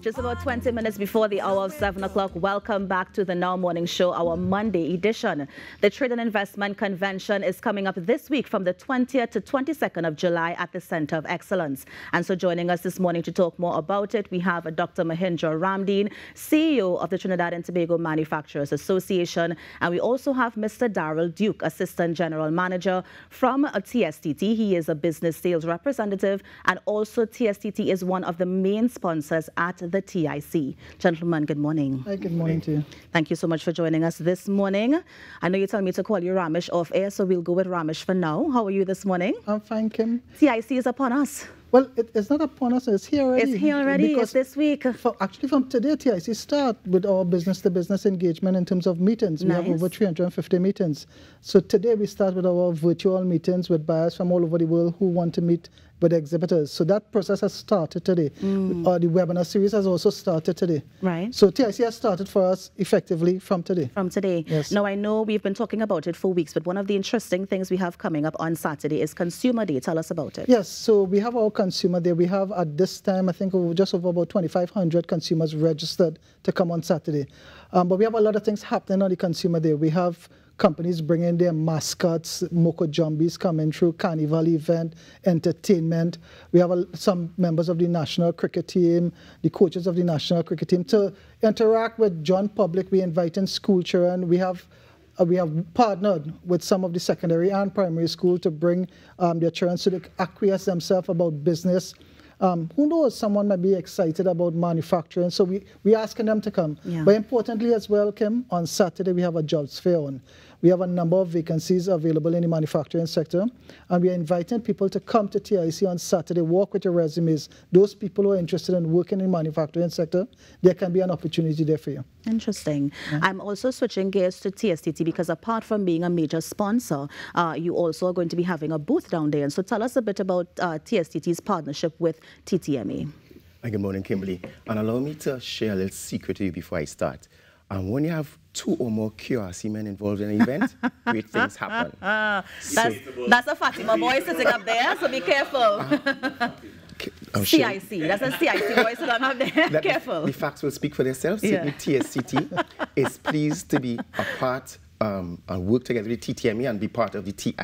Just about 20 minutes before the hour of 7 o'clock, welcome back to the Now Morning Show, our Monday edition. The Trade and Investment Convention is coming up this week from the 20th to 22nd of July at the Center of Excellence. And so joining us this morning to talk more about it, we have Dr. Mahindra Ramdeen, CEO of the Trinidad and Tobago Manufacturers Association. And we also have Mr. Daryl Duke, Assistant General Manager from TSTT. He is a business sales representative and also TSTT is one of the main sponsors at the TIC. Gentlemen, good morning. Hi, good morning to you. Thank you so much for joining us this morning. I know you told me to call you Ramesh off air, so we'll go with Ramesh for now. How are you this morning? I'm fine, Kim. TIC is upon us. Well, it, it's not upon us, it's here already. It's here already, it's this week. For, actually, from today, TIC start with our business-to-business -business engagement in terms of meetings. Nice. We have over 350 meetings. So today we start with our virtual meetings with buyers from all over the world who want to meet with exhibitors. So that process has started today. Mm. Uh, the webinar series has also started today. Right. So TIC has started for us effectively from today. From today. Yes. Now, I know we've been talking about it for weeks, but one of the interesting things we have coming up on Saturday is Consumer Day. Tell us about it. Yes. So we have our Consumer Day. We have at this time, I think, just over about 2,500 consumers registered to come on Saturday. Um, but we have a lot of things happening on the Consumer Day. We have companies bringing their mascots, Moko Jumbies coming through, carnival event, entertainment. We have a, some members of the national cricket team, the coaches of the national cricket team to interact with John Public. We invite in school children. We have uh, we have partnered with some of the secondary and primary school to bring um, their children to acquiesce themselves about business um, who knows, someone might be excited about manufacturing. So we, we asking them to come. Yeah. But importantly as well, Kim, on Saturday we have a jobs fair on. We have a number of vacancies available in the manufacturing sector, and we are inviting people to come to TIC on Saturday, walk with your resumes. Those people who are interested in working in the manufacturing sector, there can be an opportunity there for you. Interesting. Yeah. I'm also switching gears to TSTT because apart from being a major sponsor, uh, you also are going to be having a booth down there. And so tell us a bit about uh, TSTT's partnership with TTMA. Good morning, Kimberly. And allow me to share a little secret to you before I start. Um, when you have two or more QRC men involved in an event, great things happen. Uh, that's, that's a Fatima boy sitting up there, so be careful. Uh, CIC, that's a CIC boy sitting up there, that careful. The, the, facts will speak for themselves. Yeah. TSTT is pleased to be a part um, and work together with TTMA and be part of the TIC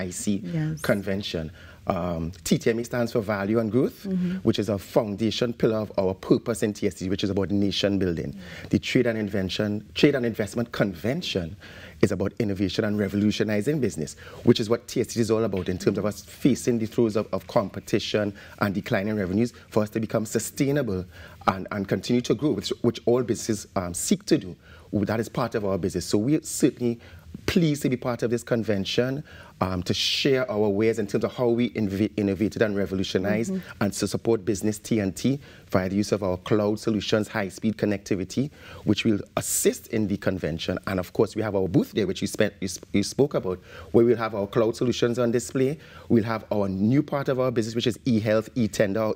yes. convention. Um, TTMA stands for Value and Growth, mm -hmm. which is a foundation pillar of our purpose in TST, which is about nation building. Mm -hmm. The Trade and Invention, Trade and Investment Convention is about innovation and revolutionizing business, which is what TST is all about in terms of us facing the throes of, of competition and declining revenues for us to become sustainable and, and continue to grow, which, which all businesses um, seek to do. That is part of our business. So we certainly pleased to be part of this convention um, to share our ways in terms of how we innovated and revolutionized mm -hmm. and to support business TNT via the use of our cloud solutions, high-speed connectivity, which will assist in the convention. And of course, we have our booth there, which you, spent, you, you spoke about, where we'll have our cloud solutions on display. We'll have our new part of our business, which is e-health, e-tender, our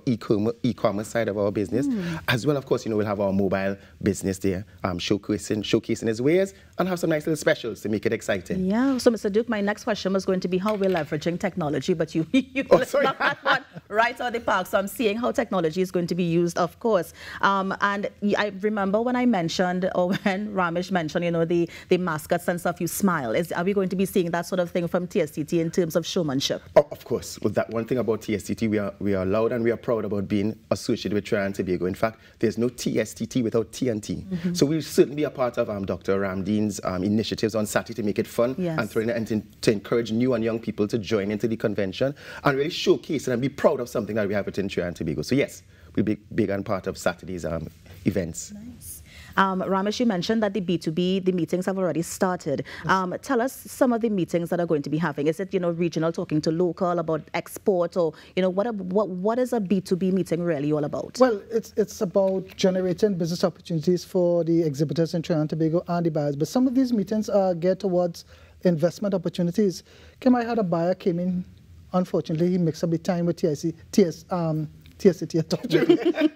e-commerce side of our business. Mm. As well, of course, you know, we'll have our mobile business there, um, showcasing, showcasing its wares and have some nice little specials to make it exciting. Yeah. So, Mr. Duke, my next question was going to be how we're leveraging technology, but you, you oh, that one right out the park. So I'm seeing how technology is going to be used, of course. Um, and I remember when I mentioned, or when Ramesh mentioned, you know, the, the mascots and stuff, you smile. Is, are we going to be seeing that sort of thing from TSTT in terms of showmanship? Oh, of course. With that one thing about TSTT, we are, we are loud and we are proud about being associated with Trinidad and Tobago. In fact, there's no TSTT without TNT. Mm -hmm. So we'll certainly be a part of um, Dr. Ramdeen's um, initiatives on Saturday to make it fun yes. and, and to, to encourage new and young people to join into the convention and really showcase and be proud of something that we have at Trinidad and Tobago. So yes, we'll be big and part of Saturday's um, events. Nice. Um, Ramesh, you mentioned that the B2B, the meetings have already started. Um, tell us some of the meetings that are going to be having. Is it, you know, regional, talking to local, about export, or, you know, what, what, what is a B2B meeting really all about? Well, it's, it's about generating business opportunities for the exhibitors in Trinidad and Tobago and the buyers. But some of these meetings are geared towards investment opportunities. Kim, I had a buyer came in, unfortunately, he mixed up the time with TIC, TS, um, TSTT,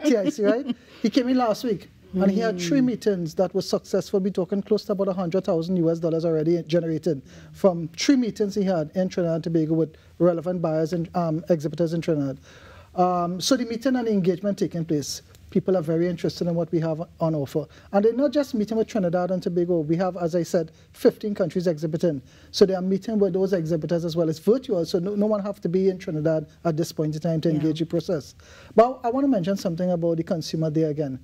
TIC, right? He came in last week. Mm. And he had three hmm. meetings that were successful. We're talking close to about 100,000 US dollars already generated from three meetings he had in Trinidad and Tobago with relevant buyers and um, exhibitors in Trinidad. Um, so the meeting and the engagement taking place. People are very interested in what we have on offer. And they're not just meeting with Trinidad and Tobago. We have, as I said, 15 countries exhibiting. So they are meeting with those exhibitors as well. It's virtual, so no, no one have to be in Trinidad at this point in time to yeah. engage the process. But I want to mention something about the consumer there again.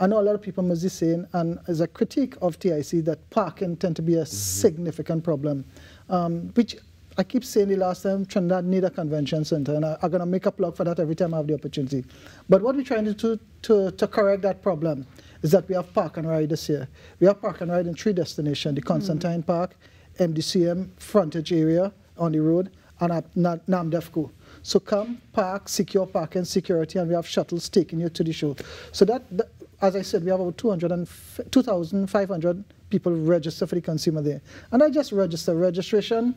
I know a lot of people must be saying, and as a critique of TIC, that parking tend to be a mm -hmm. significant problem, um, which I keep saying the last time Trinidad need a convention center, and I, am going to make a plug for that every time I have the opportunity. But what we're trying to do to, to correct that problem is that we have park and ride this year. We have park and ride in three destinations, the Constantine mm. Park, MDCM frontage area on the road, and at NAMDEVCO. So come, park, secure parking, security, and we have shuttles taking you to the show. So that, that as I said, we have about 2,500 people register for the consumer there. And I just register. Registration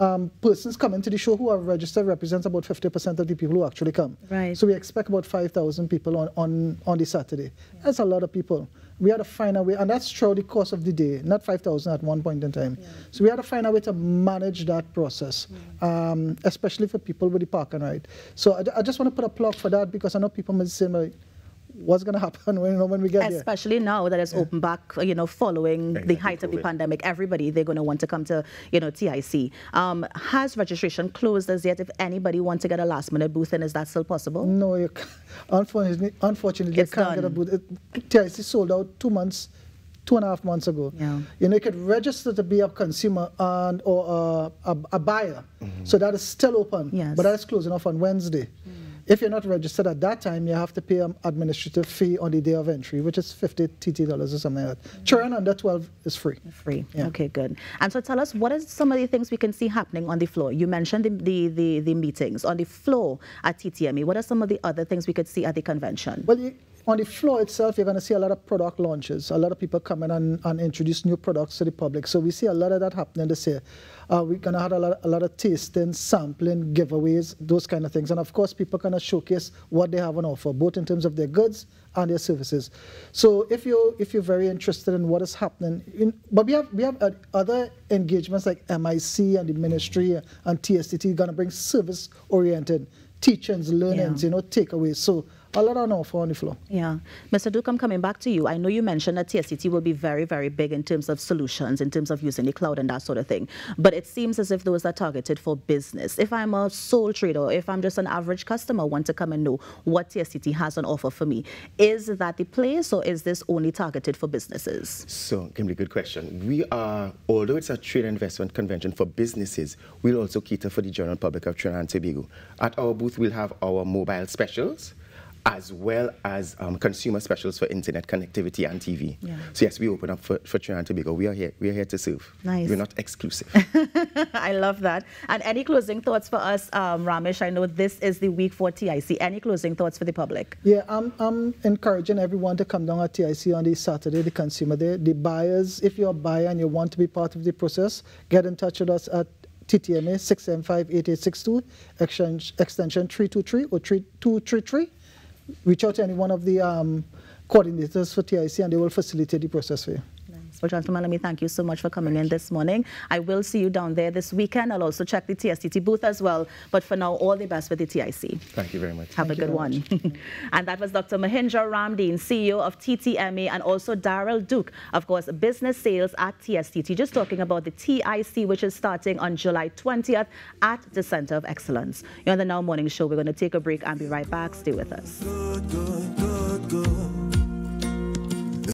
um, persons coming to the show who are registered represents about 50% of the people who actually come. Right. So we expect about 5,000 people on, on, on the Saturday. Yeah. That's a lot of people. We had to find a way, and that's throughout the course of the day, not 5,000 at one point in time. Yeah. So we had to find a way to manage that process, yeah. um, especially for people with the park and ride. So I, I, just want to put a plug for that because I know people might say, what's going to happen when, you know, when we get Especially there. now that it's yeah. open back, you know, following exactly. the height of the pandemic. Everybody, they're going to want to come to, you know, TIC. Um, has registration closed as yet? If anybody wants to get a last minute booth in, is that still possible? No, you can't. Unfortunately, unfortunately it's can't done. get a booth. It, TIC sold out two months two and a half months ago. Yeah. You know, you could register to be a consumer and or a, a, a buyer. Mm -hmm. So that is still open. Yes. But that is closing off on Wednesday. Mm. If you're not registered at that time, you have to pay an administrative fee on the day of entry, which is 50 TT dollars or something like that. Mm -hmm. Children under 12 is free. Free. Yeah. Okay, good. And so tell us, what are some of the things we can see happening on the floor? You mentioned the, the, the, the meetings. On the floor at TTME, what are some of the other things we could see at the convention? Well, you, on the floor itself, you're going to see a lot of product launches. A lot of people come in and, and introduce new products to the public. So we see a lot of that happening this year. Uh, we're going to have a lot, a lot of tasting, sampling, giveaways, those kind of things. And of course, people going to showcase what they have on offer, both in terms of their goods and their services. So if you're, if you're very interested in what is happening, in, but we have, we have uh, other engagements like MIC and the ministry and TSTT going to bring service-oriented teachings, learnings, yeah. you know, takeaways. So a lot of offer on the floor. Yeah. Mr. Duke, I'm coming back to you. I know you mentioned that TSTT will be very, very big in terms of solutions, in terms of using the cloud and that sort of thing. But it seems as if those are targeted for business. If I'm a sole trader, if I'm just an average customer, want to come and know what TSTT has on offer for me, is that the place or is this only targeted for businesses? So, Kimberly, good question. We are, although it's a trade investment convention for businesses, we'll also cater for the general public of Trinidad and Tobago. At our booth, we'll have our mobile specials as well as um, consumer specials for internet connectivity and TV. Yeah. So yes, we open up for, for Trinidad and Tobago. We are here. We are here to serve. Nice. We're not exclusive. I love that. And any closing thoughts for us, um, Ramesh? I know this is the week for TIC. Any closing thoughts for the public? Yeah, I'm, I'm encouraging everyone to come down at TIC on the Saturday, the consumer day. The buyers, if you're a buyer and you want to be part of the process, get in touch with us at TTMA 675-8862, extension 323 or 3233 reach out to any one of the um, coordinators for TIC and they will facilitate the process for you. Well, gentlemen, let me thank you so much for coming in this morning. I will see you down there this weekend. I'll also check the TSTT booth as well. But for now, all the best with the TIC. Thank you very much. Have thank a good one. and that was Dr. Mahindra Ramdeen, CEO of TTMA, and also Daryl Duke, of course, business sales at TSTT, just talking about the TIC, which is starting on July 20th at the Center of Excellence. You're on the Now Morning Show. We're going to take a break and be right back. Stay with us. Good, good, good,